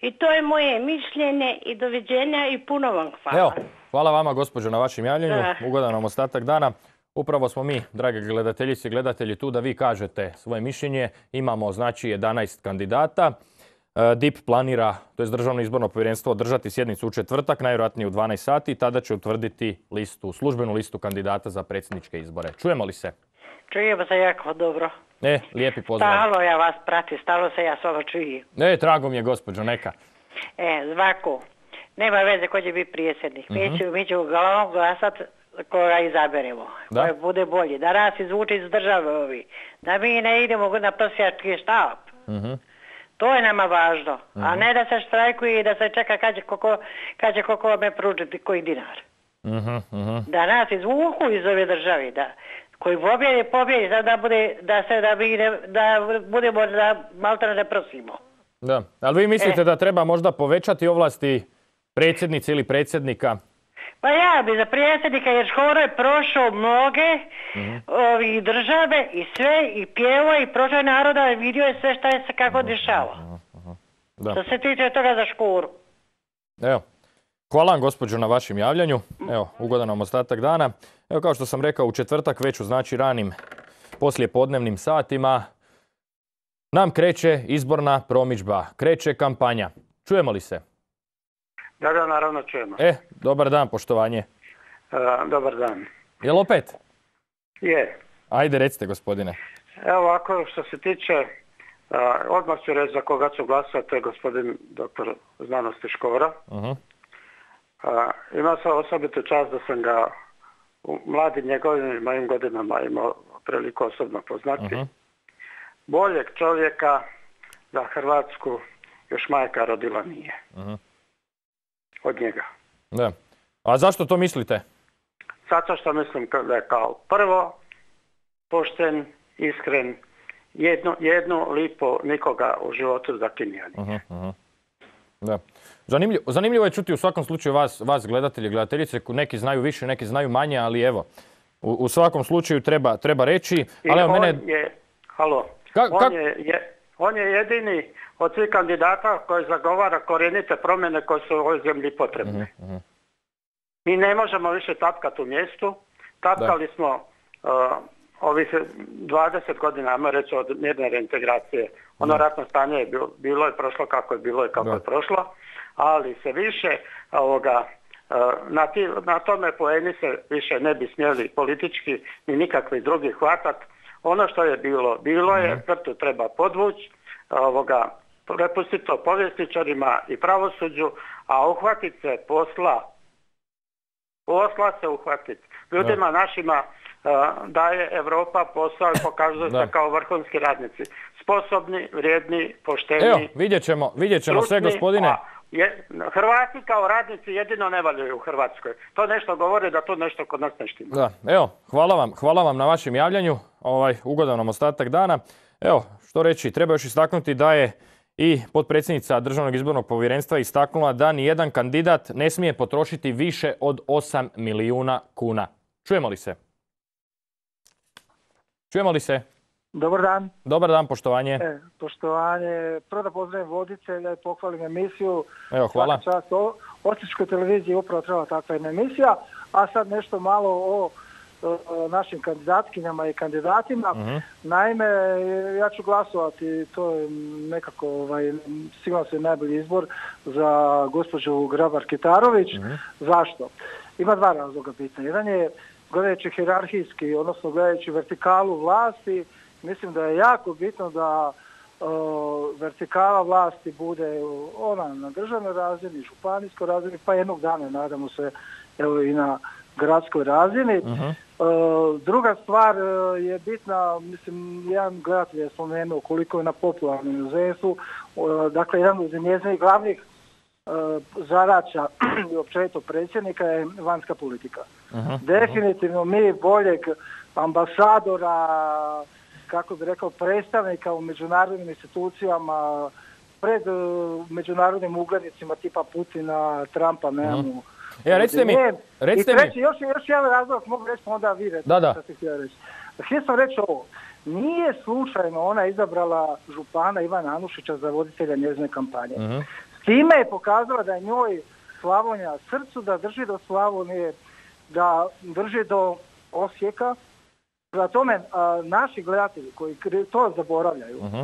I to je moje mišljenje i doviđenja i puno vam hvala. Evo, hvala vama gospođo na vašem javljanju. Da. Ugodan vam ostatak dana. Upravo smo mi, drage gledateljice i gledatelji, tu da vi kažete svoje mišljenje. Imamo znači 11 kandidata. E, DIP planira, to je Državno izborno povjerenstvo, održati sjednicu u četvrtak, najvjerojatnije u 12 sati. Tada će utvrditi listu, službenu listu kandidata za predsjedničke izbore. Čujemo li se? Čujemo se jako dobro. E, lijepi pozdrav. Stalo ja vas pratim, stalo se ja s vama čujem. E, drago mi je gospođo, neka. E, zvako, nema veze ko će biti prijedsjednik. Mi Mhm. ćemo, mi ćemo uglavnom glasat koga izaberemo. Da. Koji bude bolji. Da nas izvuče iz države ovi. Da mi ne idemo na prsjački štap. Mhm. To je nama važno. A Mhm. ne da se štrajkuje i da se čeka kad će koko, kad će koko me pružiti koji dinar. Mhm, mhm. Da nas izvuku iz ove države. Da, koji pobjedi, pobjedi. Da, da, bude, da se da, mi ne, da budemo da maltene ne prosimo. Da, ali vi mislite E. da treba možda povećati ovlasti predsjednice ili predsjednika? Pa ja bi za predsjednika jer Škoro je prošao mnoge Mhm. ovih države i sve i pjevo i prošao je naroda i vidio je sve šta je se kako dešava. Da. Što se tiče toga za Škoru. Evo, hvala vam gospođo na vašem javljanju. Evo, ugodan vam ostatak dana. Evo, kao što sam rekao, u četvrtak već u znači ranim poslijepodnevnim satima nam kreće izborna promidžba, kreće kampanja. Čujemo li se? Da, da, naravno čujemo. E, dobar dan, poštovanje. E, dobar dan. Jel opet? Je. Ajde, recite gospodine. Evo ovako, što se tiče, e, odmah ću reći za koga ću glasati, to je gospodin doktor znanosti Škora. Mhm. E, imao sam osobitu čast da sam ga u mladim njegovim mojim godinama imao priliku osobno poznati. Mhm. Boljeg čovjeka za Hrvatsku još majka rodila nije. Mhm. Od njega. Da. A zašto to mislite? Zato što mislim ka- da je kao prvo pošten, iskren, jedno, jednu lipo nikoga u životu zakinio nije. Mhm, mhm. Da. Zanimljivo, zanimljivo je čuti u svakom slučaju vas, vas gledatelji i gledateljice, neki znaju više, neki znaju manje, ali evo, u, u svakom slučaju treba, treba reći. I Ali evo, on mene, je, halo, Ka- on, kak- je, je- on je jedini od svih kandidata koji zagovara korijenite promjene koje su u ovoj zemlji potrebne. Mhm, Mi ne možemo više tapkati u mjestu. Tapkali smo uh, ovih 20 godina, ajmo reći, od mirne reintegracije. Ono Da. ratno stanje je bilo, bilo je prošlo kako je bilo i kako Da. je prošlo, ali se više ovoga, uh, na, ti, na tome poeni se više ne bi smjeli politički ni nikakvi drugi hvatat. Ono što je bilo, bilo je, crtu treba podvući, ovoga, prepustiti to povjesničarima i pravosuđu, a uhvatit se posla posla se uhvatiti. Ljudima našima uh, daje Europa posao i (clears throat) pokazuju Da. se kao vrhunski radnici. Sposobni, vrijedni, pošteni. evo, vidjet ćemo, vidjet ćemo sve gospodine. a je, Hrvati kao radnici jedino ne valjaju u Hrvatskoj. To nešto govori da to nešto kod nas ne štima. Da, evo, hvala vam, hvala vam na vašem javljanju, ovaj, ugodan nam ostatak dana. Evo, što reći, treba još istaknuti da je i potpredsjednica Državnog izbornog povjerenstva istaknula da ni jedan kandidat ne smije potrošiti više od 8 milijuna kuna. Čujemo li se? Čujemo li se? Dobar dan. Dobar dan, poštovanje. E, poštovanje, prvo da pozdravim voditelja i pohvalim emisiju. Evo, hvala. Osječkoj televiziji upravo treba takva jedna emisija. A sad nešto malo o našim kandidatkinjama i kandidatima. Mhm. Naime, ja ću glasovati, to je nekako ovaj, sigurno se najbolji izbor za gospođu Grabar-Kitarović. Mhm. Zašto? Ima dva razloga bitna. Jedan je gledajući hierarhijski, odnosno gledajući vertikalu vlasti, mislim da je jako bitno da vertikala vlasti bude ona na državnoj razini, županijskoj razini, pa jednog dana nadamo se evo i na gradskoj razini. Mhm. E, druga stvar e, je bitna, mislim, jedan gledatelj je spomenuo koliko je na popularnom inozemstvu, e, dakle, jedan od njezinih glavnih zadaća (clears throat) i općenito predsjednika je vanjska politika. Mhm. Definitivno mi boljeg ambasadora, kako bi rekao, predstavnika u međunarodnim institucijama, pred međunarodnim uglednicima tipa Putina, Trumpa, nemamo. E, recite mi, recite I mi. treći, još, još jedan razlog, mogu reći, pa onda vi recite Da, da. reći. Htio sam reći ovo, nije slučajno ona izabrala župana Ivana Anušića za voditelja njezine kampanje. Mhm. S time je pokazala da je njoj Slavonija srcu, da drži do Slavonije, da drži do Osijeka. Prema tome, a, naši gledatelji koji to zaboravljaju, Mhm.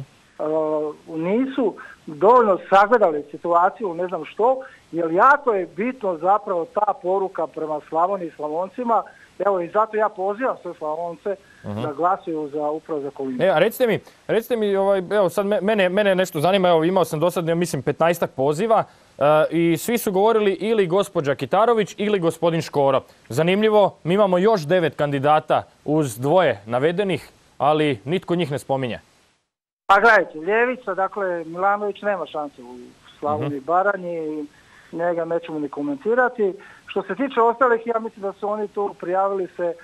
Nisu dovoljno sagledali situaciju, ne znam što, jer jako je bitno zapravo ta poruka prema Slavoniji i Slavoncima. Evo i zato ja pozivam sve Slavonce Mhm. da glasuju za upravo za Kolinu. E, a recite mi, recite mi, ovaj, evo sad me- mene, mene nešto zanima, evo imao sam do sad, mislim, 15 poziva e, i svi su govorili ili gospođa Kitarović ili gospodin Škoro. Zanimljivo, mi imamo još devet kandidata uz dvoje navedenih, ali nitko njih ne spominje. Pa gledajte, Ljevica, dakle, Milanović nema šanse u Slavoniji i Baranji, njega nećemo ni komentirati. Što se tiče ostalih, ja mislim da su oni tu prijavili se,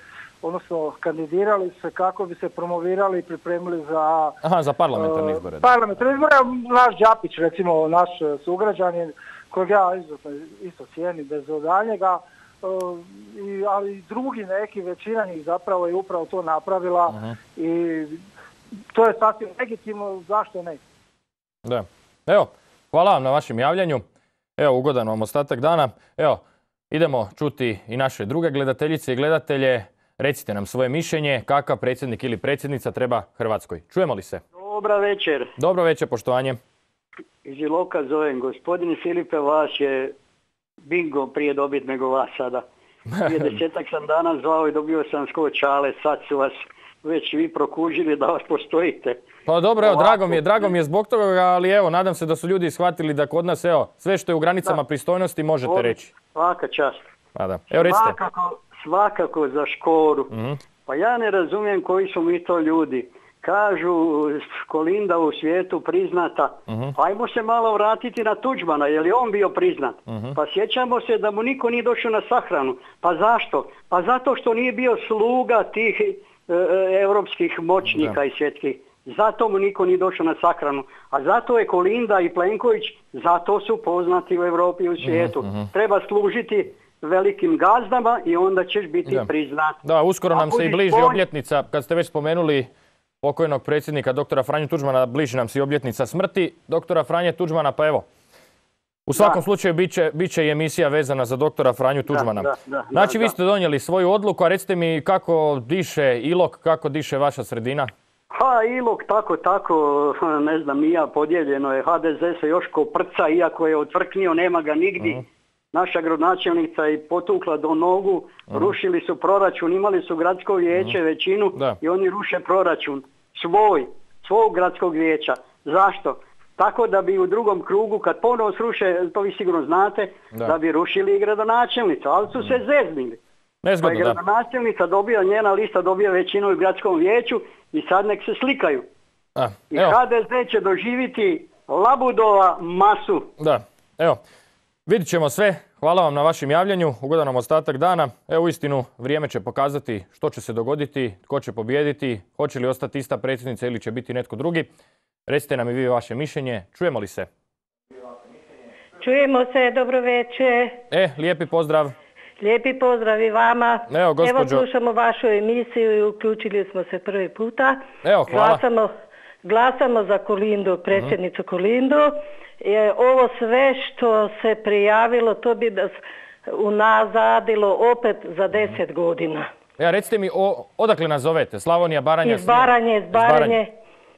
odnosno kandidirali se kako bi se promovirali i pripremili za Aha, za parlamentarne e, izbore. parlamentarne izbore. Naš Đapić, recimo, naš sugrađanin, kojeg ja izuzetno isto cijenim bez daljnjega, e, i, ali drugi neki, većina njih zapravo je upravo to napravila Mhm. i to je sasvim legitimno, zašto ne? Da. Evo, hvala vam na vašem javljanju. Evo, ugodan vam ostatak dana. Evo, idemo čuti i naše druge gledateljice i gledatelje. Recite nam svoje mišljenje, kakav predsjednik ili predsjednica treba Hrvatskoj. Čujemo li se? Dobra večer. Dobro večer, poštovanje. Iz Iloka zovem. Gospodin Filipe, vas je bingo prije dobit nego vas sada. (laughs) Prije desetak sam dana zvao i dobio sam sko čale. Sad su vas već vi prokužili da vas postojite. Pa dobro, evo, drago mi je, drago mi je zbog toga, ali evo, nadam se da su ljudi shvatili da kod nas, evo, sve što je u granicama pristojnosti možete reći. Svaka čast. Pa da. Evo, recite. Svakako, svakako za Škoru. Mhm. Pa ja ne razumijem koji su mi to ljudi. Kažu Kolinda u svijetu priznata. Mhm. Ajmo se malo vratiti na Tuđmana, je li on bio priznat? Mhm. Pa sjećamo se da mu niko nije došao na sahranu. Pa zašto? Pa zato što nije bio sluga tih europskih moćnika Da. i svjetskih. Zato mu niko nije došao na sahranu. A zato je Kolinda i Plenković, zato su poznati u Europi i u svijetu. mhm. Treba služiti velikim gazdama i onda ćeš biti Da. priznat. Da, uskoro nam se i bliži obljetnica, kad ste već spomenuli pokojnog predsjednika doktora Franju Tuđmana, bliži nam se i obljetnica smrti doktora Franje Tuđmana, pa evo, u svakom Da. slučaju bit će, bit će i emisija vezana za doktora Franju Tuđmana. da, da, znači, da, vi ste donijeli svoju odluku, a recite mi kako diše Ilok, kako diše vaša sredina? Ha, Ilok, tako, tako, (laughs) ne znam, ni ja, podijeljeno je. HDZ se još ko prca, iako je otvrknio, nema ga nigdje. Mhm. Naša gradonačelnica je potukla do nogu, rušili su proračun, imali su gradsko vijeće, većinu Mhm. Da. i oni ruše proračun. Svoj, svog gradskog vijeća. Zašto? Tako da bi u drugom krugu, kad ponovo sruše, to vi sigurno znate, Da. da, bi rušili i gradonačelnicu, ali su se zeznili. Pa je Nezgodno, gradonačelnica dobija, njena lista dobija većinu u gradskom vijeću i sad nek se slikaju. A, I evo, HDZ će doživjeti Labudova masu. da, evo, vidit ćemo sve. Hvala vam na vašem javljanju, ugodan nam ostatak dana. Evo, istinu, vrijeme će pokazati što će se dogoditi, tko će pobijediti, hoće li ostati ista predsjednica ili će biti netko drugi. Recite nam i vi vaše mišljenje, čujemo li se? Čujemo se, dobro večer. E, lijepi pozdrav. Lijepi pozdrav i vama. Evo, gospođo- slušamo vašu emisiju i uključili smo se prvi puta. Evo, hvala. Glasamo, glasamo za Kolindu, predsjednicu Kolindu. Je, ovo sve što se prijavilo, to bi nas unazadilo opet za deset godina. Ja, recite mi, o, odakle nas zovete? Slavonija, Baranja, Iz? Baranje, iz Baranje,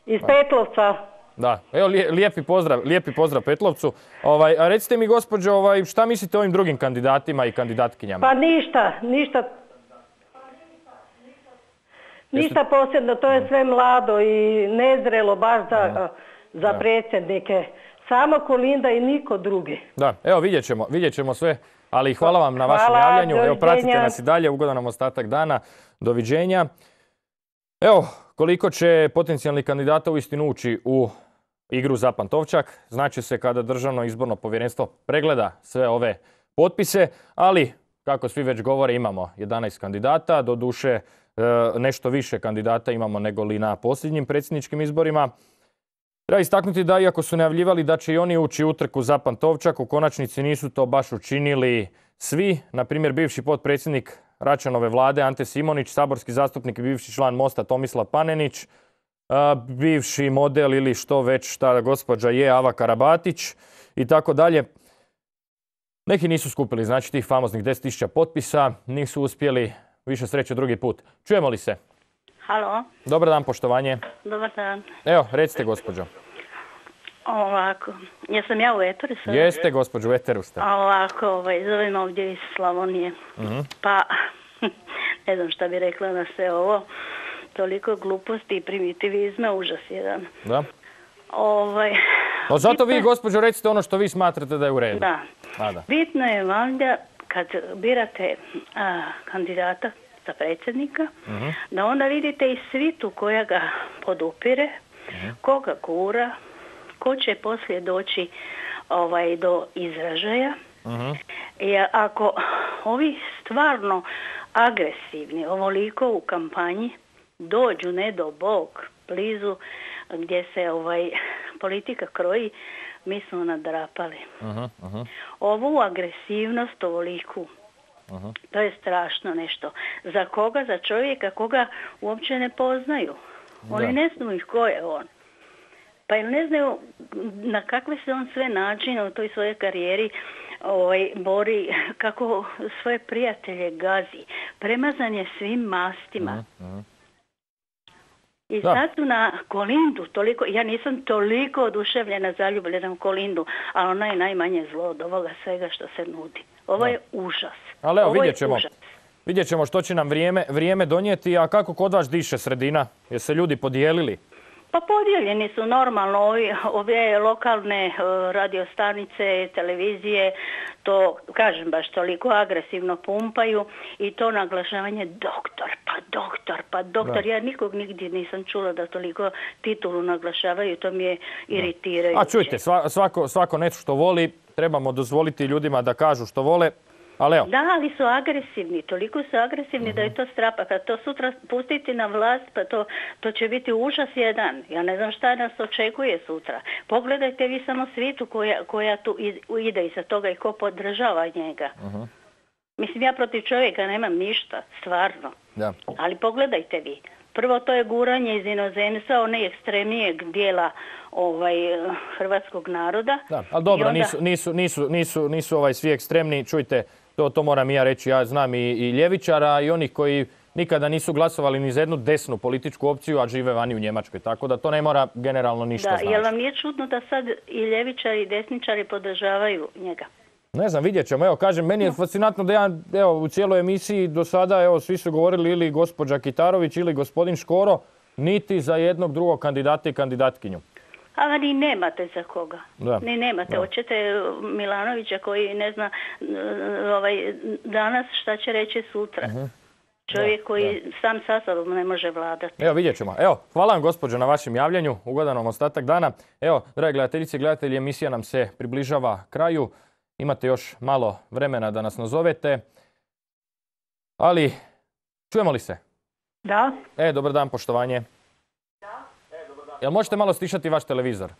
iz Petlovca. Da, evo lije- lijepi pozdrav, lijepi pozdrav Petlovcu. Ovaj, a recite mi gospođo, ovaj, šta mislite o ovim drugim kandidatima i kandidatkinjama? Pa ništa, ništa. Ništa posebno, to je sve mlado i nezrelo baš za, za predsjednike. Samo Kolinda i niko drugi. Da, evo vidjet ćemo, vidjet ćemo sve, ali hvala vam na vašem javljanju. Evo pratite nas i dalje, ugodan nam ostatak dana. Doviđenja. Evo, koliko će potencijalni kandidata uistinu ući u igru za Pantovčak, znači se kada Državno izborno povjerenstvo pregleda sve ove potpise, ali kako svi već govore imamo 11 kandidata, doduše e, nešto više kandidata imamo nego li na posljednjim predsjedničkim izborima. Treba istaknuti da iako su najavljivali da će i oni ući u utrku za Pantovčak, u konačnici nisu to baš učinili svi. Na primjer, bivši potpredsjednik Račanove vlade Ante Simonić, saborski zastupnik i bivši član Mosta Tomislav Panenić, a, bivši model ili što već ta gospođa je Ava Karabatić i tako dalje. Neki nisu skupili, znači tih famoznih 10.000 potpisa, nisu uspjeli, više sreće drugi put. Čujemo li se? Halo, Dobar dan, poštovanje. dobar dan. Evo, recite gospođo. Ovako, jesam ja u Eturi sad? Jeste, gospođo, u eteru ste. Ovako, ovaj, zovem ovdje iz Slavonije. Mhm. Pa, (laughs) ne znam šta bi rekla na sve ovo. Toliko gluposti i primitivizma, užas jedan. Da. Ovaj, No zato vi, gospođo, recite ono što vi smatrate da je u redu. da. A, da. Bitno je valjda kad birate a, kandidata za predsjednika, Mhm. da onda vidite i svitu koja ga podupire, koga gura, ko će poslije doći ovaj, do izražaja. I ako ovi stvarno agresivni, ovoliko u kampanji, dođu ne do Bog, blizu gdje se ovaj politika kroji, mi smo nadrapali. Mhm, mhm, Ovu agresivnost ovoliku, mhm. to je strašno nešto. Za koga? Za čovjeka koga uopće ne poznaju. Oni Da. ne znaju ko je on. Pa ili ne znaju na kakve se on sve načine u toj svojoj karijeri ovaj, bori, (laughs) kako svoje prijatelje gazi. Premazan je svim mastima. Mhm. I Da. sad su na Kolindu toliko, ja nisam toliko oduševljena, zaljubljena u Kolindu, ali ona je najmanje zlo od ovoga svega što se nudi. Ovo je užas. Ali evo, Ovo vidjet ćemo. užas. Vidjet ćemo što će nam vrijeme, vrijeme donijeti, a kako kod vas diše sredina? Jeste ljudi podijelili? Pa podijeljeni su normalno ovi, ove lokalne e, radiostanice, televizije, to, kažem baš, toliko agresivno pumpaju i to naglašavanje doktor, pa doktor, pa doktor. Ja nikog nigdje nisam čula da toliko titulu naglašavaju, to mi je iritirajuće. A čujte, svako, svako nešto što voli, trebamo dozvoliti ljudima da kažu što vole, ali evo. Da, ali su agresivni, toliko su agresivni da je to strapa. Kad to sutra pustiti na vlast, pa to, to će biti užas jedan. Ja ne znam šta nas očekuje sutra. Pogledajte vi samo svitu koja, koja tu ide iza toga i ko podržava njega. Mislim, ja protiv čovjeka nemam ništa, stvarno. Da. Ali pogledajte vi. Prvo to je guranje iz inozemstva, one ekstremnijeg dijela ovaj, hrvatskog naroda. Da, ali dobro, nisu, nisu, nisu, nisu, nisu ovaj svi ekstremni. Čujte, to, to moram i ja reći, ja znam i, i ljevičara i onih koji nikada nisu glasovali ni za jednu desnu političku opciju, a žive vani u Njemačkoj. Tako da to ne mora generalno ništa da, znači. Jel vam nije čudno da sad i ljevičari i desničari podržavaju njega? Ne znam, vidjet ćemo. Evo, kažem, meni je fascinantno da ja evo, u cijeloj emisiji do sada, evo, svi su govorili ili gospođa Kitarović ili gospodin Škoro, niti za jednog drugog kandidata i kandidatkinju. A ni nemate za koga. Ni nemate. Hoćete Milanovića koji ne zna ovaj, danas šta će reći sutra. uh Čovjek koji sam sa sobom ne može vladati. Evo vidjet ćemo. Evo, hvala vam gospođo na vašem javljanju. Ugodan vam ostatak dana. Evo, dragi gledateljice i gledatelji, emisija nam se približava kraju. Imate još malo vremena da nas nazovete. Ali, čujemo li se? Da. E, dobar dan, poštovanje. Da. E, dobar dan. Jel možete malo stišati vaš televizor?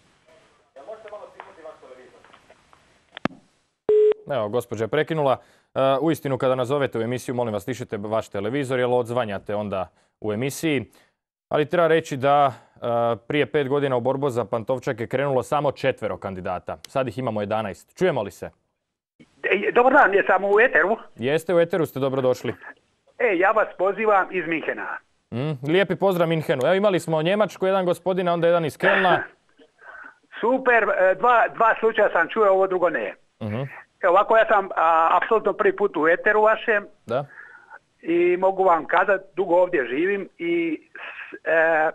Evo, gospođa je prekinula. Uh, uistinu, kada nazovete u emisiju, molim vas, stišite vaš televizor, jer odzvanjate onda u emisiji. Ali treba reći da uh, prije pet godina u borbu za Pantovčak je krenulo samo četvero kandidata. Sad ih imamo 11. Čujemo li se? E, dobar dan, jesam u Eteru. Jeste, u Eteru ste dobro došli. E, ja vas pozivam iz Minhena. Mm, lijepi pozdrav Minhenu. Evo imali smo Njemačku, jedan gospodin, a onda jedan iz Kelna. Super, e, dva, dva slučaja sam čuo, ovo drugo ne. uh ovako, ja sam apsolutno prvi put u Eteru vašem. Da. I mogu vam kazati, dugo ovdje živim i e,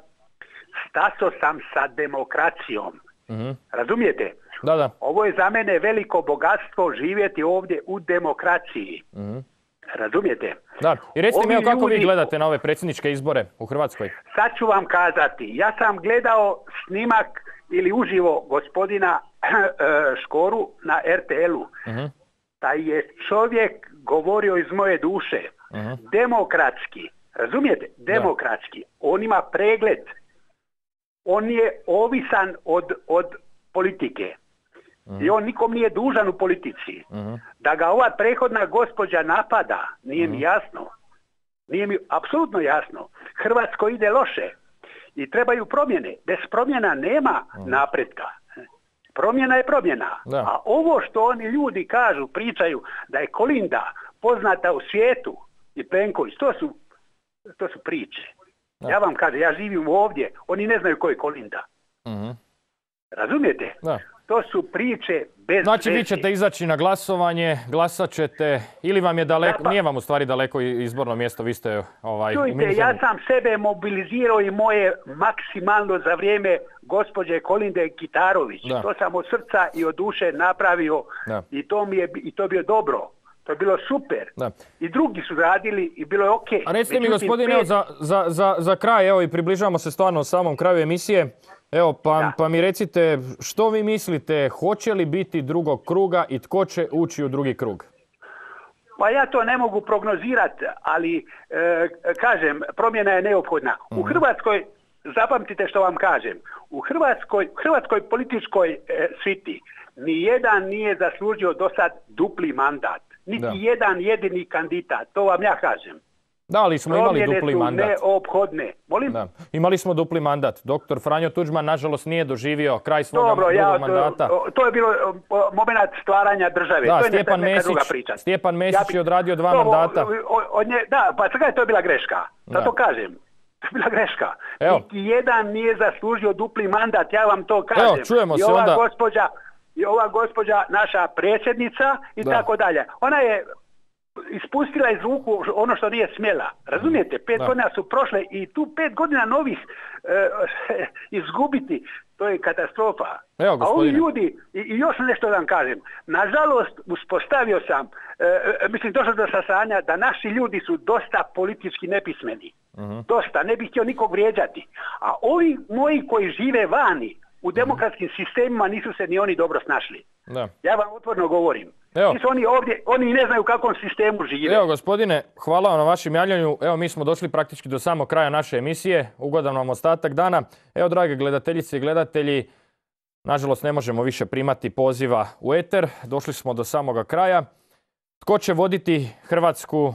staso sam sa demokracijom. uh Razumijete? Da, da. Ovo je za mene veliko bogatstvo živjeti ovdje u demokraciji. Mhm. Razumijete? Da, i recite mi kako vi gledate na ove predsjedničke izbore u Hrvatskoj. Sad ću vam kazati, ja sam gledao snimak ili uživo gospodina e, (clears throat) Škoru na RTL-u. Mhm, Taj je čovjek govorio iz moje duše. mhm. Demokratski. Razumijete? Demokratski. On ima pregled. On je ovisan od, od politike. I on nikom nije dužan u politici. mhm. Da ga ova prethodna gospođa napada, nije mi jasno. Nije mi apsolutno jasno. Hrvatsko ide loše i trebaju promjene. Bez promjena nema napretka. Promjena je promjena. Da. A ovo što oni ljudi kažu, pričaju da je Kolinda poznata u svijetu i Plenković, to su, to su priče. Ja vam kažem, ja živim ovdje, oni ne znaju ko je Kolinda. Razumijete? Da. To su priče bez Znači vi ćete izaći na glasovanje, glasat ćete, ili vam je daleko, Da, pa- nije vam u stvari daleko izborno mjesto, vi ste ovaj, Čujte, ja sam sebe mobilizirao i moje maksimalno za vrijeme gospođe Kolinde Kitarović. Da. To sam od srca i od duše napravio Da. i to mi je i to bio dobro. To je bilo super. Da. I drugi su radili i bilo je ok. A recite mi gospodine, pet- za, za, za, za kraj, evo i približavamo se stvarno samom kraju emisije. Evo, pa, pa mi recite, što vi mislite, hoće li biti drugog kruga i tko će ući u drugi krug? Pa ja to ne mogu prognozirati, ali e, kažem, promjena je neophodna. Mhm. U Hrvatskoj, zapamtite što vam kažem, u Hrvatskoj, hrvatskoj političkoj e, sviti ni jedan nije zaslužio do sad dupli mandat. Niti Da. jedan jedini kandidat, to vam ja kažem. Da, ali smo imali Promjene dupli su mandat. neophodne. Molim? Da. Imali smo dupli mandat. Doktor Franjo Tuđman, nažalost, nije doživio kraj svoga Dobro, ja, mandata. to, to je bilo moment stvaranja države. Da, to je Stjepan neka druga Mesić, priča. Stjepan Mesić je odradio dva to, mandata. o- nje, da, pa sada je to bila greška. Da, to kažem. To je bila greška. Evo. Niti jedan nije zaslužio dupli mandat, ja vam to kažem. Evo, čujemo I se ova onda. gospođa, i ova gospođa naša predsjednica i Da. tako dalje. Ona je ispustila iz ruku ono što nije smjela. Razumijete? Pet Da. godina su prošle i tu pet godina novih e, (laughs) izgubiti, to je katastrofa. Evo, A ovi ljudi, i, i još nešto da vam kažem, nažalost uspostavio sam, e, e, mislim došlo do sasanja da naši ljudi su dosta politički nepismeni. Mhm. Dosta, ne bih htio nikog vrijeđati. A ovi moji koji žive vani, u demokratskim sistemima nisu se ni oni dobro snašli. Da. Ja vam otvoreno govorim. Evo. Nisu oni ovdje, oni ne znaju u kakvom sistemu žive. Evo gospodine, hvala vam na vašem javljanju. Evo mi smo došli praktički do samog kraja naše emisije. Ugodan vam ostatak dana. Evo drage gledateljice i gledatelji, nažalost ne možemo više primati poziva u eter. Došli smo do samoga kraja. Tko će voditi Hrvatsku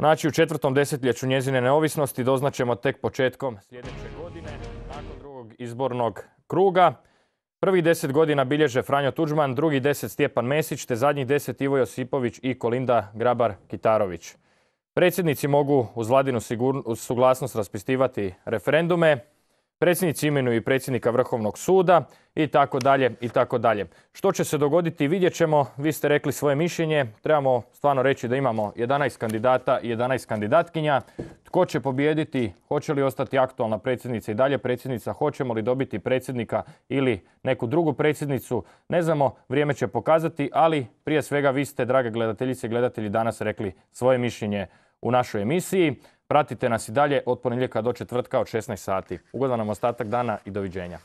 Znači u četvrtom desetljeću njezine neovisnosti doznaćemo tek početkom sljedeće godine, nakon drugog izbornog kruga. Prvih deset godina bilježe Franjo Tuđman, drugi deset Stjepan Mesić, te zadnjih deset Ivo Josipović i Kolinda Grabar-Kitarović. Predsjednici mogu uz vladinu suglasnost raspisivati referendume, predsjednici imenuju i predsjednika Vrhovnog suda i tako dalje i tako dalje. Što će se dogoditi vidjet ćemo, vi ste rekli svoje mišljenje, trebamo stvarno reći da imamo 11 kandidata i 11 kandidatkinja. Tko će pobijediti, hoće li ostati aktualna predsjednica i dalje predsjednica, hoćemo li dobiti predsjednika ili neku drugu predsjednicu, ne znamo, vrijeme će pokazati, ali prije svega vi ste, drage gledateljice i gledatelji, danas rekli svoje mišljenje u našoj emisiji. Pratite nas i dalje od ponedjeljka do četvrtka od 16 sati. Ugodan nam ostatak dana i doviđenja.